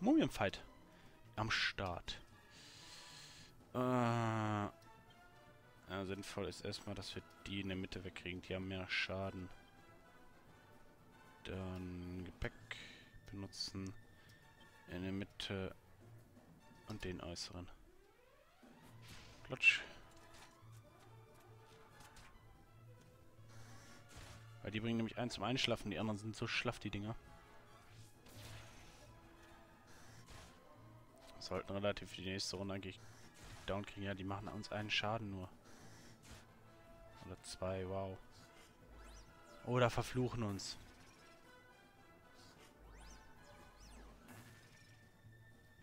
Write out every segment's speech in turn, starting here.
Mumienfight am Start. Äh, ja, sinnvoll ist erstmal, dass wir die in der Mitte wegkriegen. Die haben mehr Schaden. Dann Gepäck benutzen. In der Mitte und den äußeren. Platsch. Weil die bringen nämlich einen zum Einschlafen, die anderen sind so schlaff, die Dinger. Sollten relativ die nächste Runde eigentlich down kriegen. Ja, die machen uns einen Schaden nur. Oder zwei, wow. Oder verfluchen uns.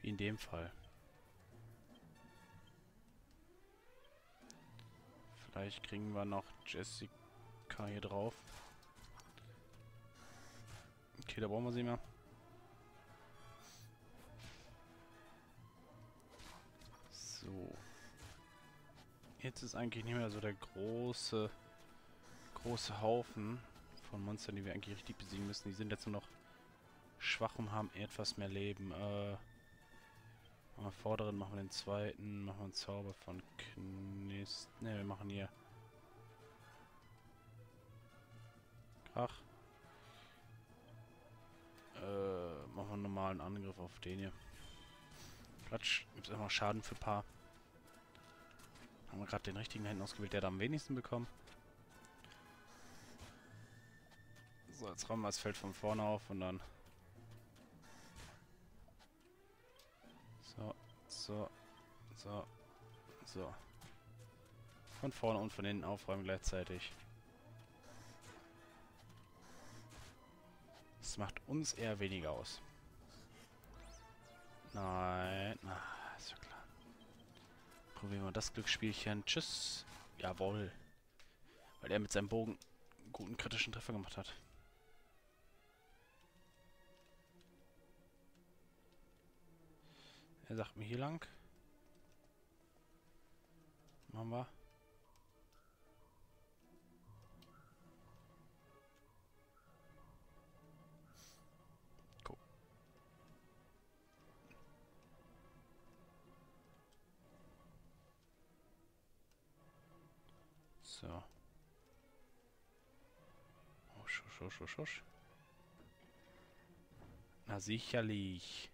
Wie in dem Fall. Vielleicht kriegen wir noch Jessica hier drauf. Okay, da brauchen wir sie mehr. Jetzt ist eigentlich nicht mehr so der große, große Haufen von Monstern, die wir eigentlich richtig besiegen müssen. Die sind jetzt nur noch schwach und haben etwas mehr Leben. Äh, wir vorderen, machen wir den zweiten, machen wir einen Zauber von Knist. Ne, wir machen hier Krach. Äh, machen wir einen normalen Angriff auf den hier. Quatsch, gibt einfach Schaden für Paar. Haben wir gerade den richtigen da hinten ausgewählt, der da am wenigsten bekommen. So, jetzt räumen wir das Feld von vorne auf und dann... So, so, so, so. Von vorne und von hinten aufräumen gleichzeitig. Das macht uns eher weniger aus. Nein. Ah, ist ja klar. Probieren wir das Glücksspielchen. Tschüss. Jawohl. Weil er mit seinem Bogen einen guten kritischen Treffer gemacht hat. Er sagt mir hier lang. Machen wir. So. Husch, husch, husch, husch, husch. Na sicherlich.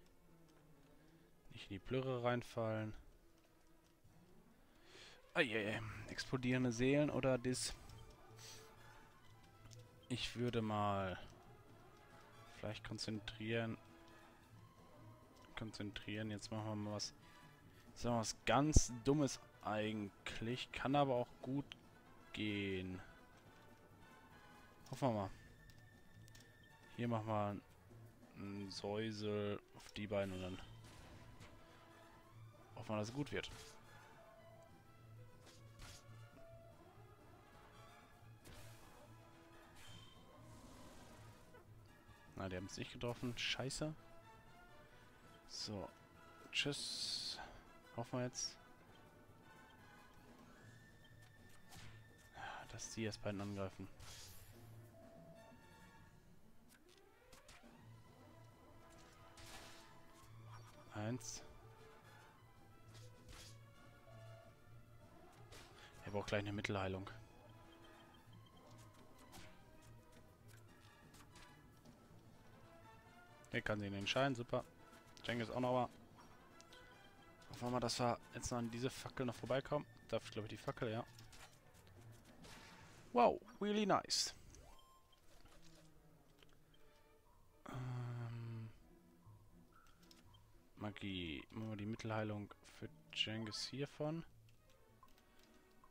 Nicht in die Plürre reinfallen. Eieiei. Explodierende Seelen oder das... Ich würde mal... Vielleicht konzentrieren. Konzentrieren. Jetzt machen wir mal was... Sagen wir was ganz Dummes eigentlich. Kann aber auch gut gehen. Hoffen wir mal. Hier machen wir einen Säusel auf die beiden und dann hoffen wir, dass es gut wird. Na, die haben es nicht getroffen. Scheiße. So. Tschüss. Hoffen wir jetzt. Dass die erst beiden angreifen. Eins. Er braucht gleich eine Mittelheilung. Der kann sich entscheiden, super. Cengiz auch noch mal. Hoffen wir mal, dass wir jetzt noch an diese Fackel noch vorbeikommen. Darf ich glaube ich die Fackel, ja. Wow, really nice. Ähm, Magie. Machen wir die Mittelheilung für Jengis hiervon.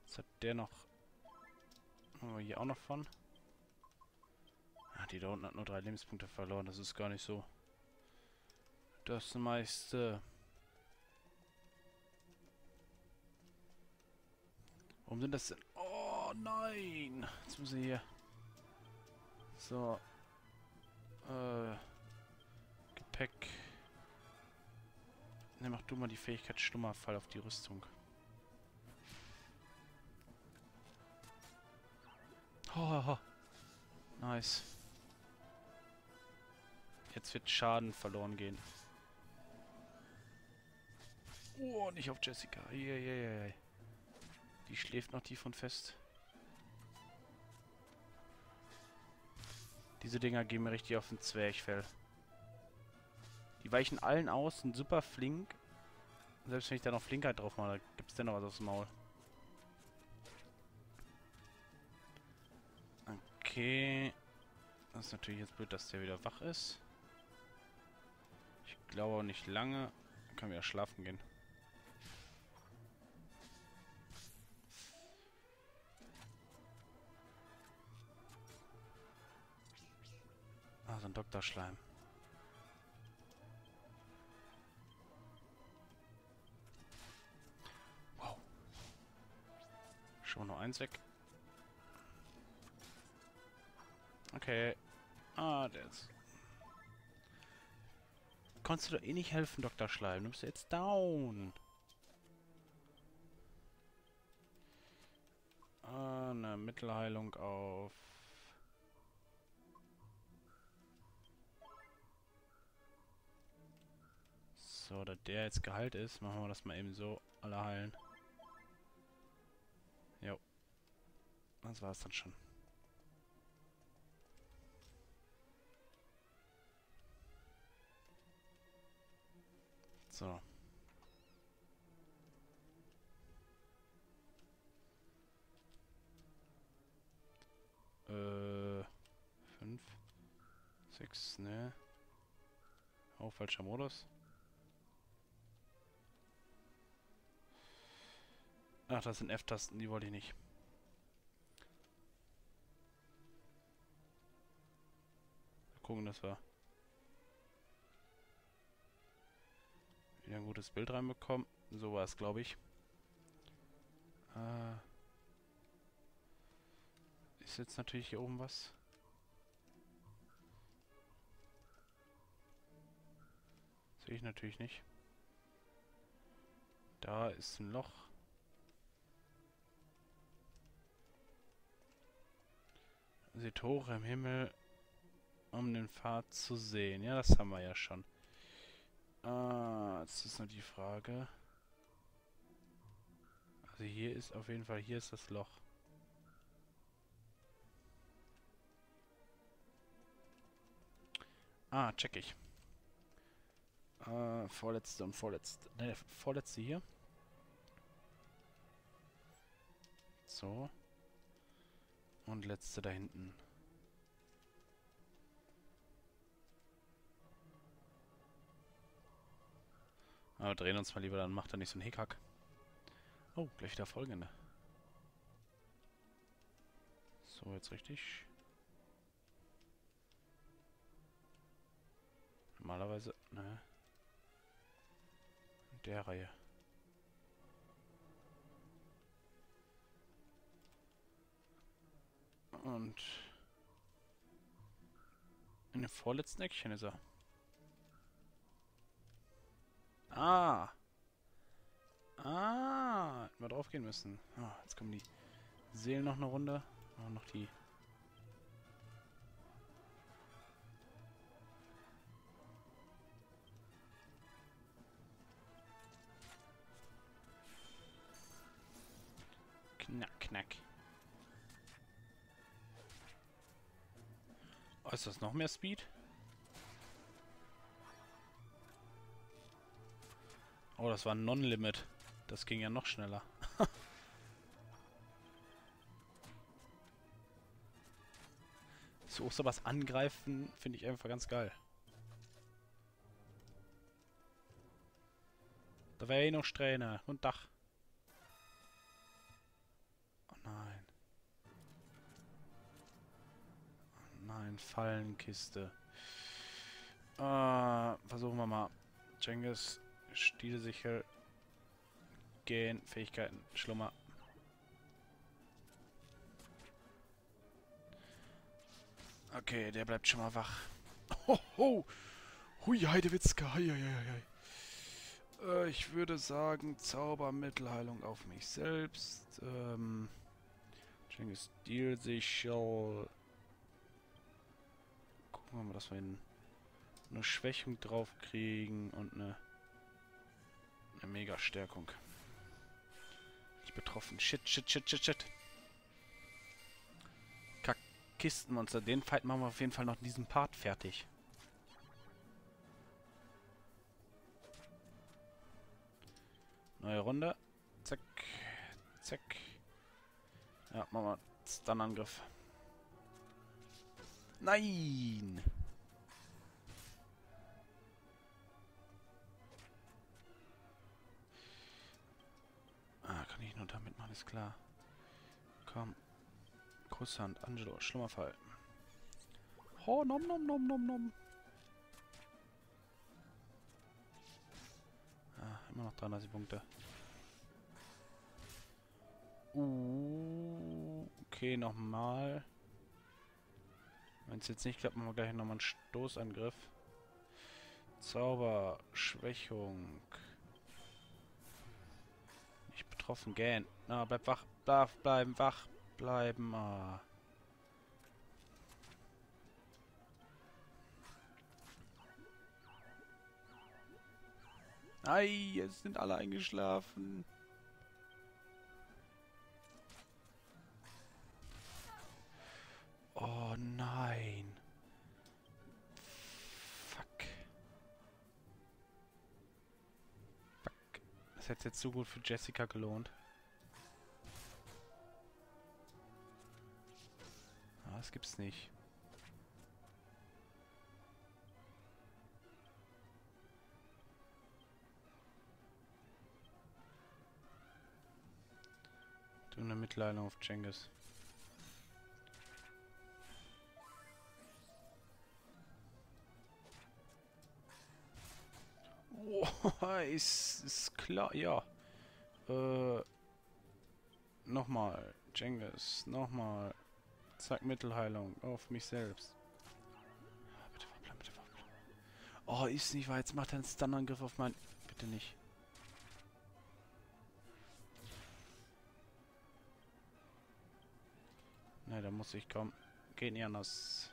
Was hat der noch? Machen wir hier auch noch von. Ah, die da unten hat nur drei Lebenspunkte verloren. Das ist gar nicht so. Das meiste. Warum sind das denn? Oh nein! Jetzt müssen wir hier... So. Äh... Gepäck. Ne, mach du mal die Fähigkeit Stummer Fall auf die Rüstung. Oh, oh, Nice. Jetzt wird Schaden verloren gehen. Oh, nicht auf Jessica. Eieiei. Die schläft noch tief und fest. Diese Dinger gehen mir richtig auf den Zwerchfell. Die weichen allen aus, sind super flink. Selbst wenn ich da noch Flinkheit drauf mache, gibt es dennoch was aufs Maul. Okay. Das ist natürlich jetzt blöd, dass der wieder wach ist. Ich glaube auch nicht lange. Dann können wir ja schlafen gehen. Ah, so ein Doktorschleim. Wow. Schon noch eins weg. Okay. Ah, der ist... Konntest du doch eh nicht helfen, Dr. Schleim. Du bist jetzt down. Ah, eine Mittelheilung auf... So, da der jetzt geheilt ist, machen wir das mal eben so. Alle heilen. Jo. Das war's dann schon. So. Äh, fünf, sechs, ne. Oh, falscher Modus. Ach, das sind F-Tasten, die wollte ich nicht. Gucken, dass wir wieder ein gutes Bild reinbekommen. So war es, glaube ich. Äh ist jetzt natürlich hier oben was. Sehe ich natürlich nicht. Da ist ein Loch. Sie Tore im Himmel, um den Pfad zu sehen. Ja, das haben wir ja schon. Ah, jetzt ist nur die Frage. Also hier ist auf jeden Fall, hier ist das Loch. Ah, check ich. Äh, vorletzte und vorletzte. Ne, vorletzte hier. So. Und letzte da hinten. Aber drehen uns mal lieber, dann macht er nicht so einen Hickhack. Oh, gleich der folgende. So, jetzt richtig. Normalerweise, ne. In der Reihe. Und in dem vorletzten Eckchen ist er. Ah. Ah. Hätten wir drauf gehen müssen. Oh, jetzt kommen die Seelen noch eine Runde. Oh, noch die... Knack, knack. Ist das noch mehr Speed? Oh, das war Non-Limit. Das ging ja noch schneller. so sowas angreifen finde ich einfach ganz geil. Da wäre eh noch Strähne und Dach. Fallenkiste. Äh, versuchen wir mal. Cengiz Stilsicher gehen, Fähigkeiten, Schlummer. Okay, der bleibt schon mal wach. Hoho! Hui, Heidewitzka, hei, hei, hei. Äh, ich würde sagen, Zaubermittelheilung auf mich selbst. Ähm, Cengiz Stilsicher. Gucken wir dass wir eine Schwächung drauf kriegen und eine Mega Stärkung. Nicht betroffen. Shit, shit, shit, shit, shit. Kistenmonster. Den Fight machen wir auf jeden Fall noch in diesem Part fertig. Neue Runde. Zack. Zack. Ja, machen wir Stun-Angriff. Nein! Ah, kann ich nur damit machen, ist klar. Komm. Kusshand, Angelo, Schlummerfall. Oh, nom nom nom nom nom. Ah, immer noch 33 Punkte. Uh, okay, nochmal. Wenn es jetzt nicht klappt, machen wir gleich nochmal einen Stoßangriff. Zauber, Schwächung. Nicht betroffen, gähn. Na, bleib wach, darf bleiben, wach bleiben. Ah. Ei, jetzt sind alle eingeschlafen. Das hätte jetzt so gut für Jessica gelohnt. Ah, das gibt's nicht. Du eine Mitteilung auf Cengiz. Oh, ist, ist klar, ja. Äh, nochmal. Cengiz, nochmal. Zack, Mittelheilung auf mich selbst. Ah, bitte verbleiben, bitte verbleiben. Oh, ist nicht wahr. Jetzt macht er einen Stun-Angriff auf mein... Bitte nicht. Ne, da muss ich kommen. Geht nicht anders.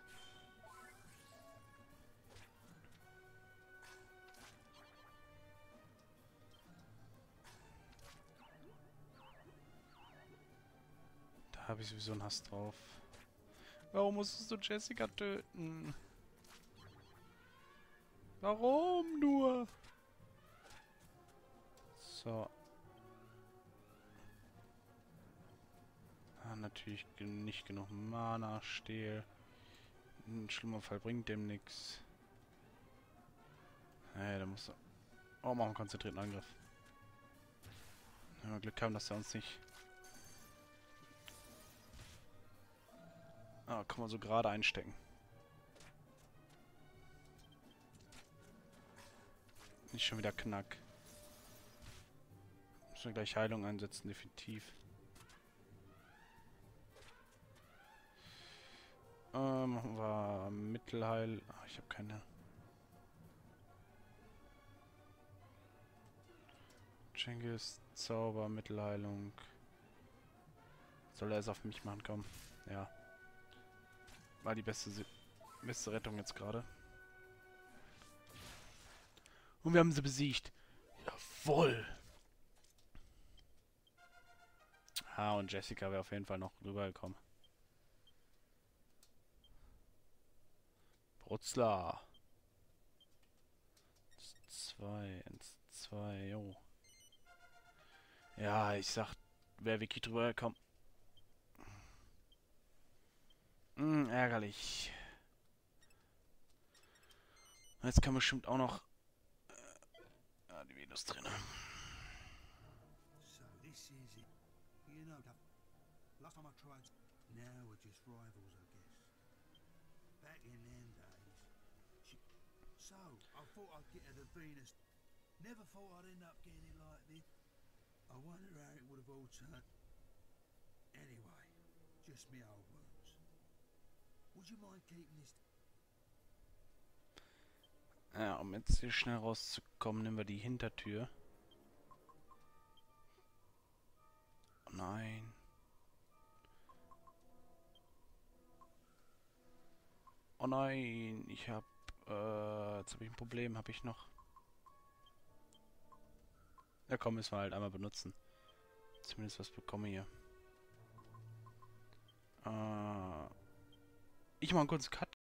Habe ich sowieso einen Hass drauf. Warum musstest du Jessica töten? Warum nur? So. Ah, natürlich nicht genug Mana, Stehl. Ein schlimmer Fall bringt dem nichts. Hey, da muss er... Oh, machen einen konzentrierten Angriff. Wenn wir Glück haben, dass er uns nicht Ah, kann man so gerade einstecken. Nicht schon wieder Knack. Müssen wir gleich Heilung einsetzen, definitiv. Ähm, war Mittelheil. Ach, ich habe keine. Cengiz, Zauber, Mittelheilung. Soll er es auf mich machen, komm. Ja. War die beste, beste Rettung jetzt gerade. Und wir haben sie besiegt. Jawoll! Ah, und Jessica wäre auf jeden Fall noch rübergekommen. Brutzler. Zwei, eins, zwei, jo. Ja, ich sag, wer wirklich drüber gekommen. Hm, ärgerlich. Jetzt kann bestimmt auch noch äh, die Videos drin. So this is it. You know, the last time I tried, now we're just rivals, I guess. Back in them days, she, so I thought I'd get her to Venus. Never thought I'd end up getting it like this. I wonder how it would have all turned. Anyway, just me old wounds. Would you mind keeping this? Ja, um jetzt hier schnell rauszukommen, nehmen wir die Hintertür. Oh nein. Oh nein, ich hab... Äh, jetzt habe ich ein Problem, habe ich noch... Ja komm, müssen wir halt einmal benutzen. Zumindest was bekomme hier. Äh, ich mache einen kurzen Cut.